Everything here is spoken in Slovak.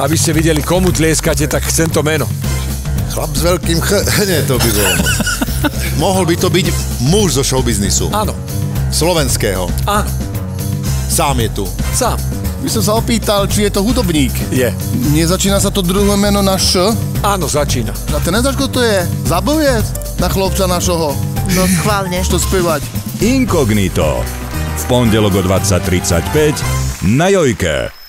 aby ste videli, komu tlieskate, tak chcem to meno. Chlap s veľkým ch... Nie, to by bolo Mohol by to byť muž zo showbiznisu. Áno. Slovenského. Áno. Sám je tu. Sám. By som sa opýtal, či je to hudobník. Je. Nezačína sa to druhé meno na Š? Áno, začína. A ten nezačko to je? Zabuje na chlopca našoho. No schválne. Čo spievať? Inkognito. V pondelok o 20.35 na Jojke.